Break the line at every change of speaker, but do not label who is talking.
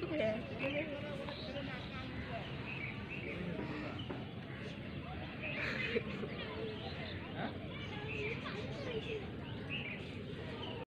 Yeah.